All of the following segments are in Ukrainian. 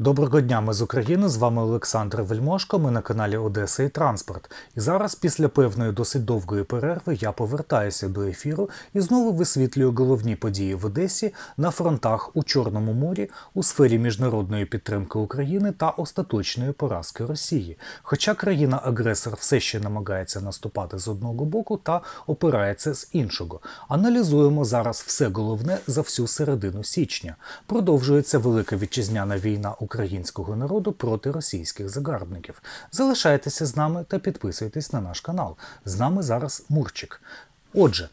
Доброго дня, ми з України. З вами Олександр Вельмошко. Ми на каналі Одеса і Транспорт. І зараз, після певної досить довгої перерви, я повертаюся до ефіру і знову висвітлюю головні події в Одесі на фронтах у Чорному морі у сфері міжнародної підтримки України та остаточної поразки Росії. Хоча країна-агресор все ще намагається наступати з одного боку та опирається з іншого. Аналізуємо зараз все головне за всю середину січня. Продовжується велика вітчизняна війна українського народу проти російських загарбників. Залишайтеся з нами та підписуйтесь на наш канал. З нами зараз Мурчик. Отже.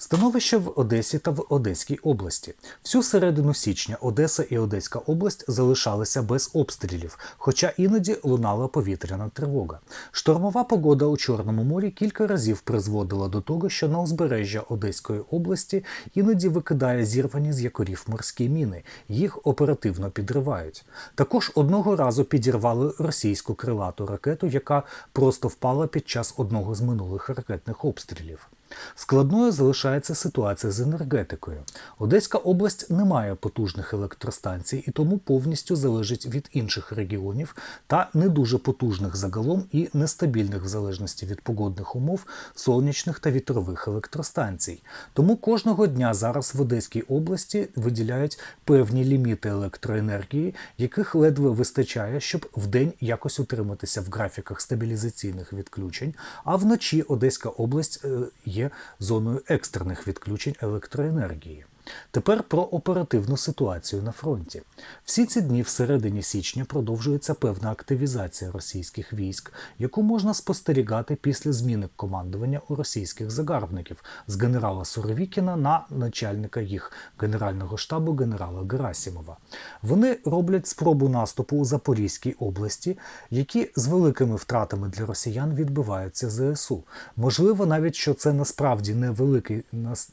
Становище в Одесі та в Одеській області. Всю середину січня Одеса і Одеська область залишалися без обстрілів, хоча іноді лунала повітряна тривога. Штормова погода у Чорному морі кілька разів призводила до того, що на узбережжя Одеської області іноді викидає зірвані з якорів морські міни. Їх оперативно підривають. Також одного разу підірвали російську крилату ракету, яка просто впала під час одного з минулих ракетних обстрілів. Складною залишається ситуація з енергетикою. Одеська область не має потужних електростанцій і тому повністю залежить від інших регіонів та не дуже потужних загалом і нестабільних в залежності від погодних умов сонячних та вітрових електростанцій. Тому кожного дня зараз в Одеській області виділяють певні ліміти електроенергії, яких ледве вистачає, щоб вдень якось утриматися в графіках стабілізаційних відключень. А вночі Одеська область є є зоною екстрених відключень електроенергії. Тепер про оперативну ситуацію на фронті. Всі ці дні всередині січня продовжується певна активізація російських військ, яку можна спостерігати після зміни командування у російських загарбників з генерала Суровікіна на начальника їх генерального штабу генерала Герасімова. Вони роблять спробу наступу у Запорізькій області, які з великими втратами для росіян відбиваються ЗСУ. Можливо, навіть що це насправді не великий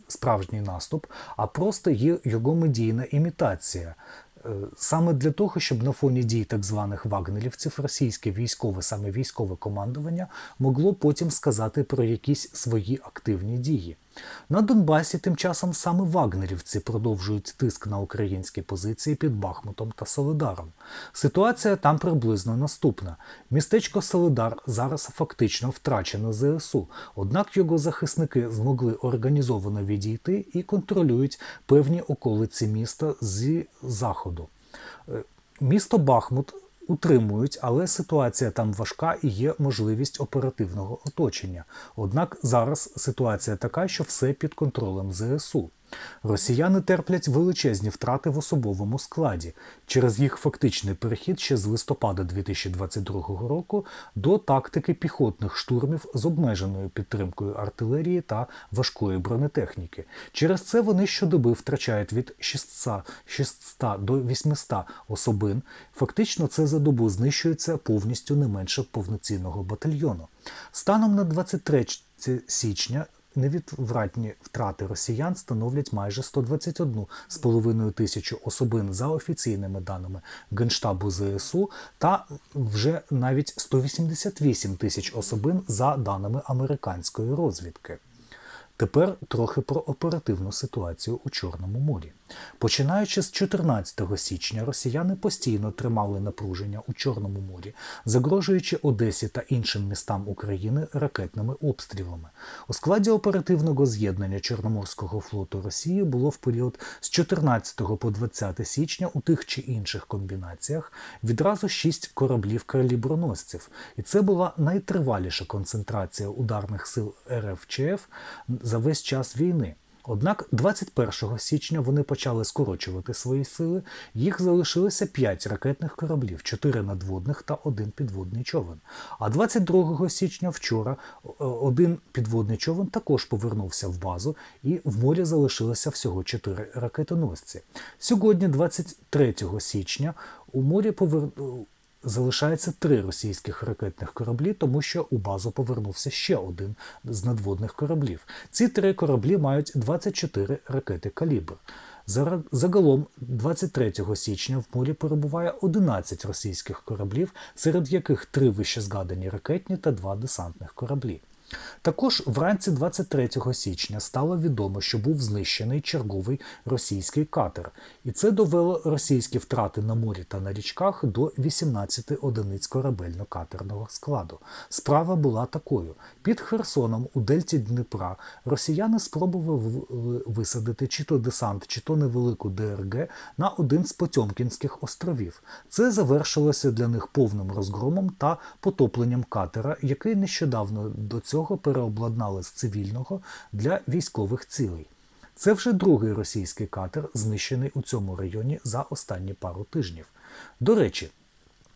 справжній наступ, а просто є його медійна імітація. Е, саме для того, щоб на фоні дій так званих вагнерівців російське військове, саме військове командування могло потім сказати про якісь свої активні дії. На Донбасі тим часом саме вагнерівці продовжують тиск на українські позиції під Бахмутом та Солидаром. Ситуація там приблизно наступна. Містечко Солидар зараз фактично втрачено ЗСУ, однак його захисники змогли організовано відійти і контролюють певні околиці міста з заходу. Е, місто Бахмут утримують, але ситуація там важка і є можливість оперативного оточення. Однак зараз ситуація така, що все під контролем ЗСУ. Росіяни терплять величезні втрати в особовому складі через їх фактичний перехід ще з листопада 2022 року до тактики піхотних штурмів з обмеженою підтримкою артилерії та важкої бронетехніки. Через це вони щодоби втрачають від 600, 600 до 800 особин. Фактично, це за добу знищується повністю не менше повноцінного батальйону. Станом на 23 січня невідвратні втрати росіян становлять майже 121,5 тисячу особин за офіційними даними Генштабу ЗСУ та вже навіть 188 тисяч особин за даними американської розвідки. Тепер трохи про оперативну ситуацію у Чорному морі. Починаючи з 14 січня, росіяни постійно тримали напруження у Чорному морі, загрожуючи Одесі та іншим містам України ракетними обстрілами. У складі оперативного з'єднання Чорноморського флоту Росії було в період з 14 по 20 січня у тих чи інших комбінаціях відразу шість кораблів каліброносців, і це була найтриваліша концентрація ударних сил РФЧФ за весь час війни. Однак 21 січня вони почали скорочувати свої сили. Їх залишилося 5 ракетних кораблів, 4 надводних та один підводний човен. А 22 січня вчора один підводний човен також повернувся в базу, і в морі залишилося всього 4 ракетоносці. Сьогодні, 23 січня, у морі повернули залишається три російських ракетних кораблі, тому що у базу повернувся ще один з надводних кораблів. Ці три кораблі мають 24 ракети калібр. Загалом, 23 січня в морі перебуває 11 російських кораблів, серед яких три вищезгадані ракетні та два десантних кораблі. Також вранці 23 січня стало відомо, що був знищений черговий російський катер, і це довело російські втрати на морі та на річках до 18 одиниць корабельно-катерного складу. Справа була такою: під Херсоном у Дельті Дніпра росіяни спробували висадити чи то десант, чи то невелику ДРГ на один з Потьомкінських островів. Це завершилося для них повним розгромом та потопленням катера, який нещодавно до цього переобладнали з цивільного для військових цілей. Це вже другий російський катер, знищений у цьому районі за останні пару тижнів. До речі,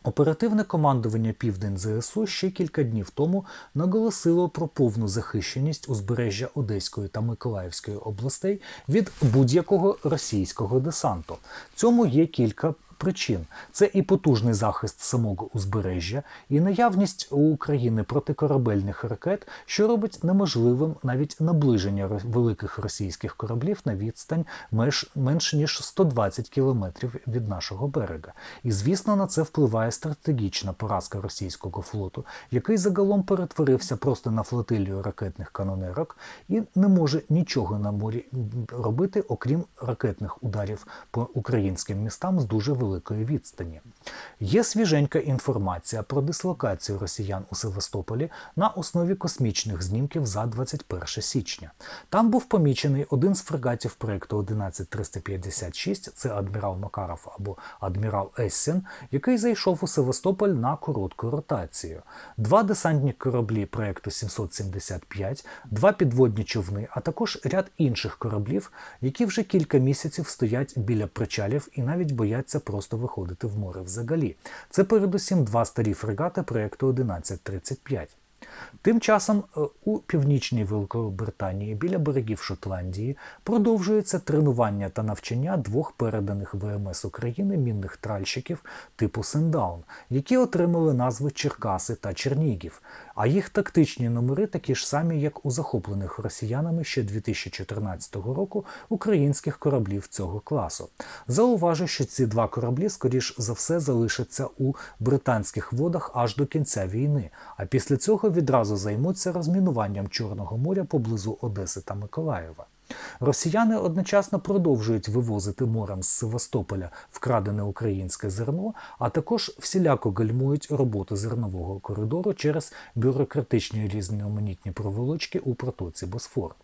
оперативне командування Південь ЗСУ ще кілька днів тому наголосило про повну захищеність узбережжя Одеської та Миколаївської областей від будь-якого російського десанту. Цьому є кілька причин: це і потужний захист самого узбережжя, і наявність у України протикорабельних ракет, що робить неможливим навіть наближення великих російських кораблів на відстань менш, менш ніж 120 кілометрів від нашого берега. І звісно, на це впливає стратегічна поразка російського флоту, який загалом перетворився просто на флотилію ракетних канонерок і не може нічого на морі робити, окрім ракетних ударів по українським містам з дуже великим великої відстані. Є свіженька інформація про дислокацію росіян у Севастополі на основі космічних знімків за 21 січня. Там був помічений один з фрегатів проєкту 11356, це адмірал Макаров або адмірал Ессен, який зайшов у Севастополь на коротку ротацію. Два десантні кораблі проєкту 775, два підводні човни, а також ряд інших кораблів, які вже кілька місяців стоять біля причалів і навіть бояться просто виходити в море взагалі. Це передусім два старі фрегати проєкту 1135. Тим часом е, у північній Великобританії біля берегів Шотландії продовжується тренування та навчання двох переданих ВМС України мінних тральщиків типу Сендаун, які отримали назви Черкаси та Чернігів. А їх тактичні номери такі ж самі, як у захоплених росіянами ще 2014 року українських кораблів цього класу. Зауважу, що ці два кораблі, скоріш за все, залишаться у британських водах аж до кінця війни, а після цього відразу займуться розмінуванням Чорного моря поблизу Одеси та Миколаєва. Росіяни одночасно продовжують вивозити морем з Севастополя вкрадене українське зерно, а також всіляко гальмують роботу зернового коридору через бюрократичні різноманітні проволочки у протоці Босфор.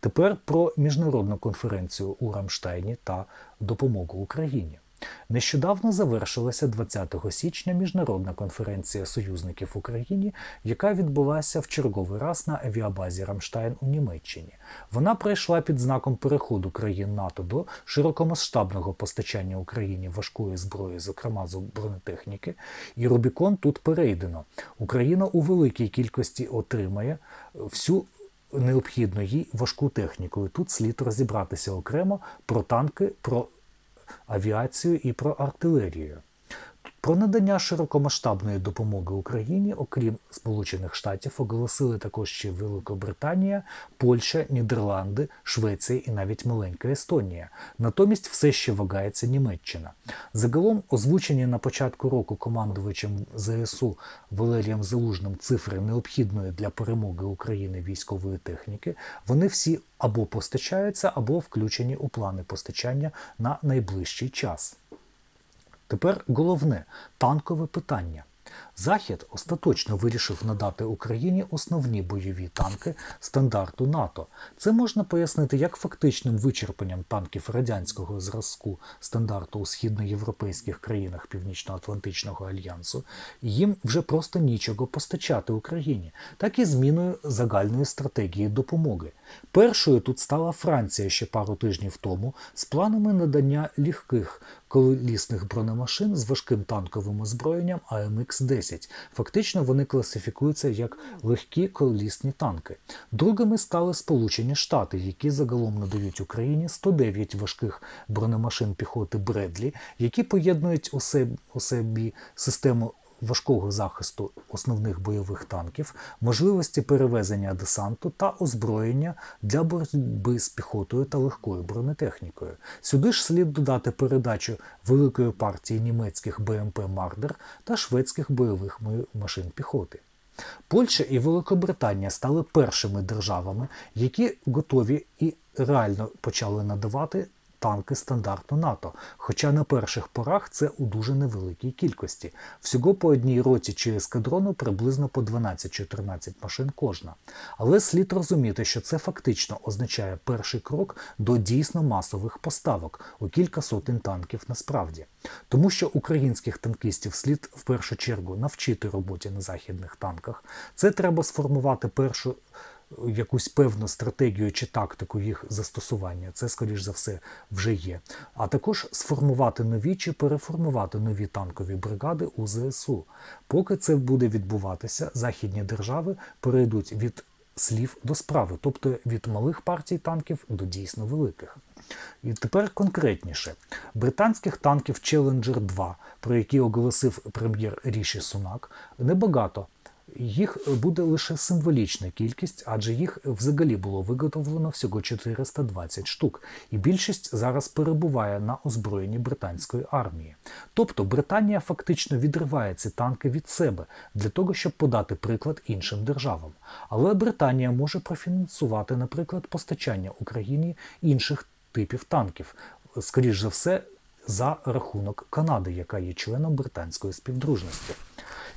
Тепер про міжнародну конференцію у Рамштайні та допомогу Україні. Нещодавно завершилася 20 січня міжнародна конференція союзників Україні, яка відбулася в черговий раз на авіабазі Рамштайн у Німеччині. Вона пройшла під знаком переходу країн НАТО до широкомасштабного постачання Україні важкої зброї, зокрема з бронетехніки. І Рубікон тут перейдено. Україна у великій кількості отримає всю. Необхідну їй важку техніку. І Тут слід розібратися окремо про танки, про авіацію і про артилерію. Про надання широкомасштабної допомоги Україні, окрім Сполучених Штатів, оголосили також ще Великобританія, Польща, Нідерланди, Швеція і навіть маленька Естонія. Натомість все ще вагається Німеччина. Загалом озвучені на початку року командувачем ЗСУ Валерієм Залужним цифри необхідної для перемоги України військової техніки. Вони всі або постачаються, або включені у плани постачання на найближчий час. Тепер головне танкове питання. Захід остаточно вирішив надати Україні основні бойові танки стандарту НАТО. Це можна пояснити як фактичним вичерпанням танків радянського зразку стандарту у східноєвропейських країнах Північно-Атлантичного альянсу, їм вже просто нічого постачати Україні, так і зміною загальної стратегії допомоги. Першою тут стала Франція ще пару тижнів тому з планами надання легких колісних бронемашин з важким танковим озброєнням АМХ-10. Фактично вони класифікуються як легкі колісні танки. Другими стали Сполучені Штати, які загалом надають Україні 109 важких бронемашин піхоти Бредлі, які поєднують у собі систему важкого захисту основних бойових танків, можливості перевезення десанту та озброєння для боротьби з піхотою та легкою бронетехнікою. Сюди ж слід додати передачу великої партії німецьких БМП Мардер та шведських бойових машин піхоти. Польща і Великобританія стали першими державами, які готові і реально почали надавати танки стандарту НАТО. Хоча на перших порах це у дуже невеликій кількості. Всього по одній роті чи ескадрону приблизно по 12-14 машин кожна. Але слід розуміти, що це фактично означає перший крок до дійсно масових поставок у кілька сотень танків насправді. Тому що українських танкістів слід в першу чергу навчити роботі на західних танках. Це треба сформувати першу якусь певну стратегію чи тактику їх застосування. Це, скоріш за все, вже є. А також сформувати нові чи переформувати нові танкові бригади у ЗСУ. Поки це буде відбуватися, західні держави перейдуть від слів до справи, тобто від малих партій танків до дійсно великих. І тепер конкретніше. Британських танків Challenger 2, про які оголосив прем'єр Ріші Сунак, небагато їх буде лише символічна кількість, адже їх взагалі було виготовлено всього 420 штук, і більшість зараз перебуває на озброєнні британської армії. Тобто Британія фактично відриває ці танки від себе для того, щоб подати приклад іншим державам. Але Британія може профінансувати, наприклад, постачання Україні інших типів танків, скоріш за все, за рахунок Канади, яка є членом британської співдружності.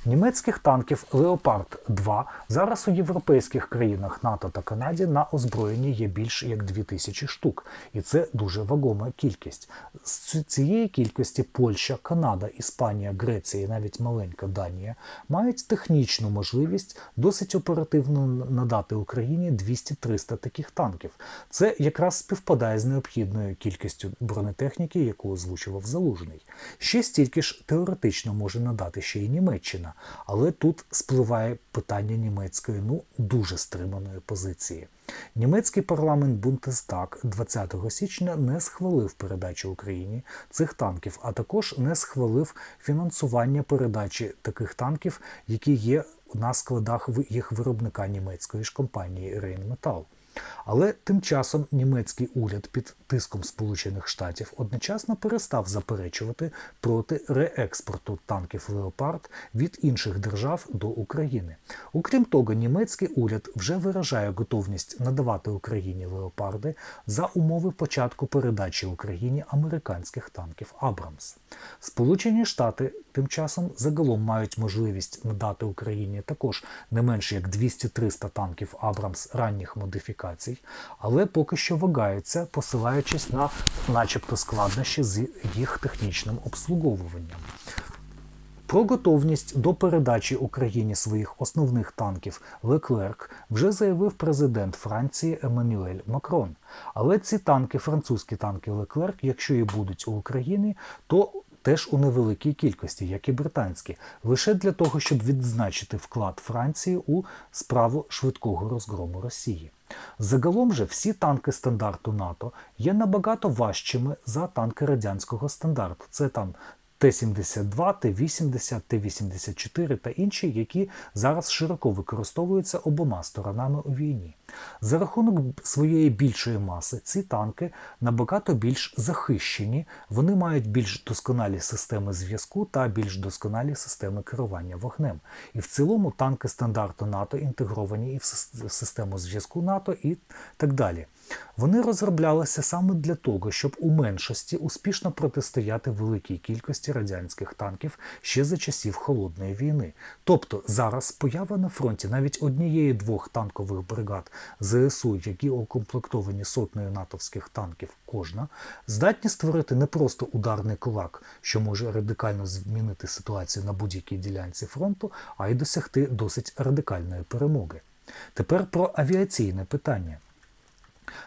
Німецьких танків Леопард 2 зараз у європейських країнах НАТО та Канаді на озброєнні є більше як 2000 штук, і це дуже вагома кількість. З цієї кількості Польща, Канада, Іспанія, Греція і навіть маленька Данія мають технічну можливість досить оперативно надати Україні 200-300 таких танків. Це якраз співпадає з необхідною кількістю бронетехніки, яку озвучував Залужний. Ще стільки ж теоретично може надати ще й Німеччина. Але тут спливає питання німецької, ну дуже стриманої позиції. Німецький парламент Бундестаг 20 січня не схвалив передачу Україні цих танків, а також не схвалив фінансування передачі таких танків, які є на складах їх виробника німецької ж компанії Rheinmetall. Але тим часом німецький уряд під тиском Сполучених Штатів одночасно перестав заперечувати проти реекспорту танків Леопард від інших держав до України. Окрім того, німецький уряд вже виражає готовність надавати Україні леопарди за умови початку передачі Україні американських танків Абрамс. Сполучені Штати тим часом загалом мають можливість надати Україні також не менше як 200-300 танків Абрамс ранніх модифікацій, але поки що вагаються, посилаючись на, начебто, складнощі з їх технічним обслуговуванням. Про готовність до передачі Україні своїх основних танків Леклерк вже заявив президент Франції Еммануель Макрон. Але ці танки, французькі танки Леклерк, якщо і будуть у Україні, то теж у невеликій кількості, як і британські, лише для того, щоб відзначити вклад Франції у справу швидкого розгрому Росії. Загалом же всі танки стандарту НАТО є набагато важчими за танки радянського стандарту. Це там Т-72, Т-80, Т-84 та інші, які зараз широко використовуються обома сторонами у війні. За рахунок своєї більшої маси ці танки набагато більш захищені, вони мають більш досконалі системи зв'язку та більш досконалі системи керування вогнем. І в цілому танки стандарту НАТО інтегровані і в систему зв'язку НАТО і так далі. Вони розроблялися саме для того, щоб у меншості успішно протистояти великій кількості радянських танків ще за часів холодної війни. Тобто зараз поява на фронті навіть однієї двох танкових бригад ЗСУ, які укомплектовані сотнею натовських танків кожна, здатні створити не просто ударний кулак, що може радикально змінити ситуацію на будь-якій ділянці фронту, а й досягти досить радикальної перемоги. Тепер про авіаційне питання.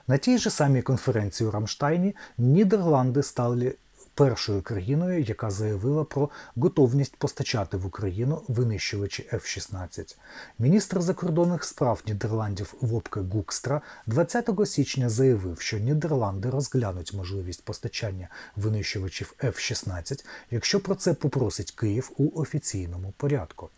На тій же самій конференції у Рамштайні Нідерланди стали першою країною, яка заявила про готовність постачати в Україну винищувачі F-16. Міністр закордонних справ Нідерландів Вопке Гукстра 20 січня заявив, що Нідерланди розглянуть можливість постачання винищувачів F-16, якщо про це попросить Київ у офіційному порядку.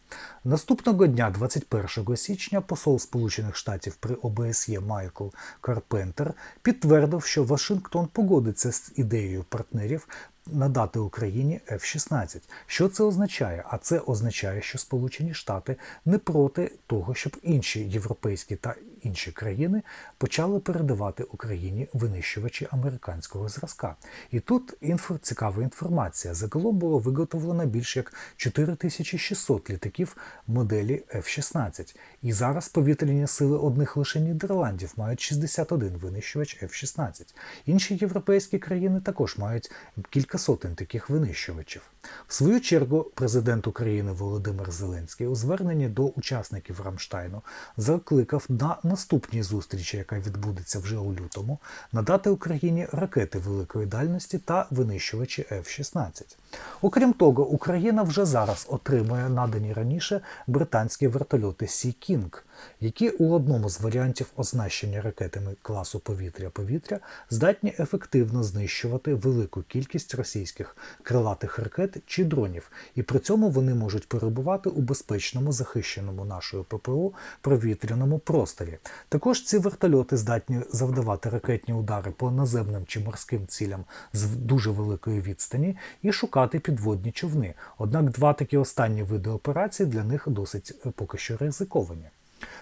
Наступного дня, 21 січня, посол Сполучених Штатів при ОБСЄ Майкл Карпентер підтвердив, що Вашингтон погодиться з ідеєю партнерів надати Україні F-16. Що це означає? А це означає, що Сполучені Штати не проти того, щоб інші європейські та інші країни почали передавати Україні винищувачі американського зразка. І тут інфо, цікава інформація. Загалом було виготовлено більш як 4600 літаків моделі F-16. І зараз повітряні сили одних лише Нідерландів мають 61 винищувач F-16. Інші європейські країни також мають кілька сотень таких винищувачів. В свою чергу, президент України Володимир Зеленський у зверненні до учасників Рамштайну закликав на наступній зустрічі, яка відбудеться вже у лютому, надати Україні ракети великої дальності та винищувачі F-16. Окрім того, Україна вже зараз отримує надані раніше британські вертольоти Sea King, які у одному з варіантів оснащення ракетами класу повітря-повітря здатні ефективно знищувати велику кількість російських крилатих ракет чи дронів, і при цьому вони можуть перебувати у безпечному захищеному нашою ППО провітряному просторі. Також ці вертольоти здатні завдавати ракетні удари по наземним чи морським цілям з дуже великої відстані і шукати підводні човни. Однак два такі останні види операцій для них досить поки що ризиковані.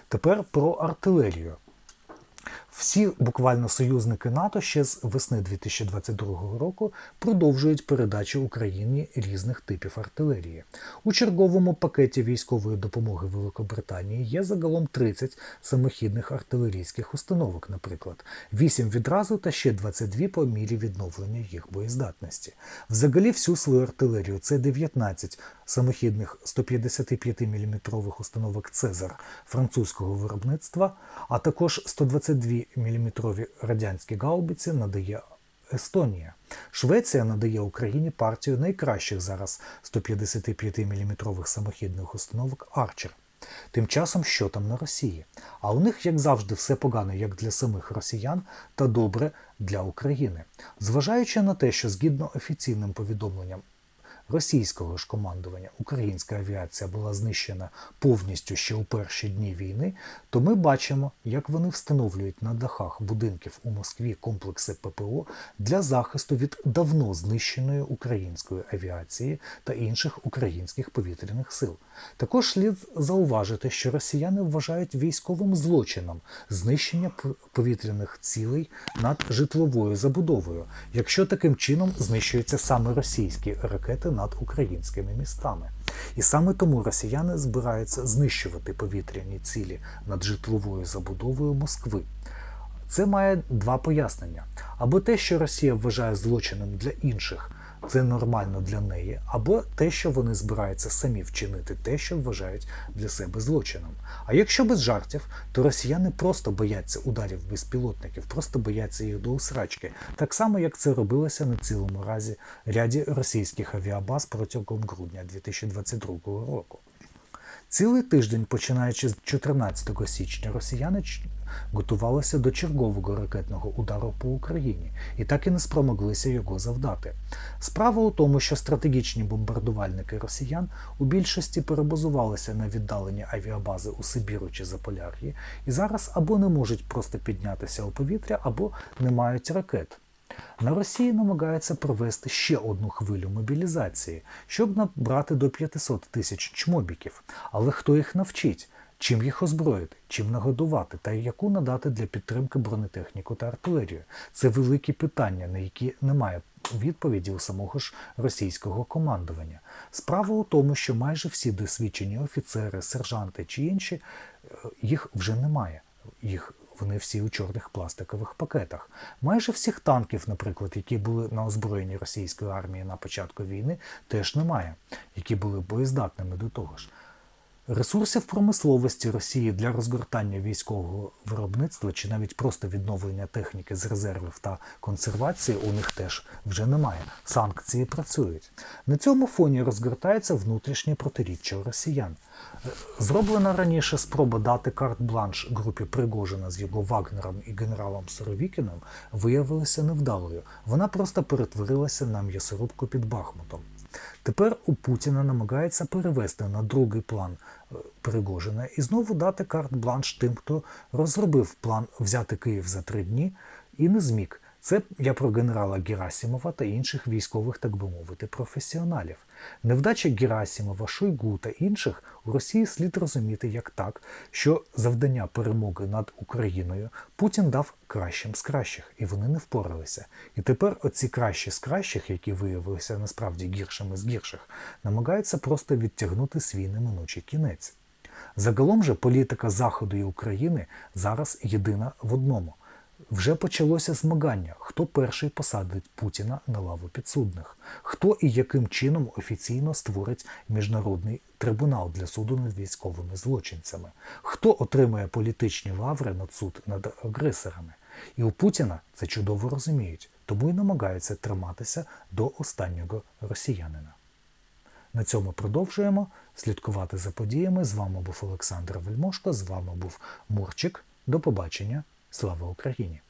Тепер про артилерію. Всі буквально союзники НАТО ще з весни 2022 року продовжують передачу Україні різних типів артилерії. У черговому пакеті військової допомоги Великобританії є загалом 30 самохідних артилерійських установок, наприклад, 8 відразу та ще 22 по мірі відновлення їх боєздатності. Взагалі, всю свою артилерію це 19 самохідних 155 мм установок Цезар французького виробництва, а також 122 мм радянські гаубиці надає Естонія. Швеція надає Україні партію найкращих зараз 155 мм самохідних установок Арчер. Тим часом, що там на Росії? А у них, як завжди, все погано як для самих росіян, та добре для України. Зважаючи на те, що згідно офіційним повідомленням російського ж командування українська авіація була знищена повністю ще у перші дні війни, то ми бачимо, як вони встановлюють на дахах будинків у Москві комплекси ППО для захисту від давно знищеної української авіації та інших українських повітряних сил. Також слід зауважити, що росіяни вважають військовим злочином знищення повітряних цілей над житловою забудовою, якщо таким чином знищуються саме російські ракети над українськими містами. І саме тому росіяни збираються знищувати повітряні цілі над житловою забудовою Москви. Це має два пояснення: або те, що Росія вважає злочином для інших це нормально для неї, або те, що вони збираються самі вчинити те, що вважають для себе злочином. А якщо без жартів, то росіяни просто бояться ударів безпілотників, просто бояться їх до усрачки, так само як це робилося на цілому разі ряді російських авіабаз протягом грудня 2022 року. Цілий тиждень, починаючи з 14 січня, росіяни готувалися до чергового ракетного удару по Україні і так і не спромоглися його завдати. Справа у тому, що стратегічні бомбардувальники росіян у більшості перебазувалися на віддалені авіабази у Сибіру чи Заполяр'ї і зараз або не можуть просто піднятися у повітря, або не мають ракет. На Росії намагаються провести ще одну хвилю мобілізації, щоб набрати до 500 тисяч чмобіків. Але хто їх навчить? Чим їх озброїти, чим нагодувати та яку надати для підтримки бронетехніку та артилерію? Це великі питання, на які немає відповіді у самого ж російського командування. Справа у тому, що майже всі досвідчені офіцери, сержанти чи інші е, їх вже немає. Їх вони всі у чорних пластикових пакетах. Майже всіх танків, наприклад, які були на озброєнні російської армії на початку війни, теж немає, які були боєздатними до того ж. Ресурсів промисловості Росії для розгортання військового виробництва чи навіть просто відновлення техніки з резервів та консервації у них теж вже немає. Санкції працюють. На цьому фоні розгортається внутрішнє протиріччя росіян. Зроблена раніше спроба дати карт-бланш групі Пригожина з його Вагнером і генералом Соровікіним виявилася невдалою. Вона просто перетворилася на м'ясорубку під Бахмутом. Тепер у Путіна намагається перевести на другий план е, Пригожина і знову дати карт-бланш тим, хто розробив план взяти Київ за три дні і не зміг. Це я про генерала Герасімова та інших військових, так би мовити, професіоналів. Невдача Герасімова, Шойгу та інших у Росії слід розуміти як так, що завдання перемоги над Україною Путін дав кращим з кращих, і вони не впоралися. І тепер оці кращі з кращих, які виявилися насправді гіршими з гірших, намагаються просто відтягнути свій неминучий кінець. Загалом же політика Заходу і України зараз єдина в одному. Вже почалося змагання, хто перший посадить Путіна на лаву підсудних, хто і яким чином офіційно створить міжнародний трибунал для суду над військовими злочинцями, хто отримає політичні лаври над суд над агресорами. І у Путіна це чудово розуміють, тому й намагаються триматися до останнього росіянина. На цьому продовжуємо слідкувати за подіями. З вами був Олександр Вельмошко, з вами був Мурчик. До побачення. Слава Україні!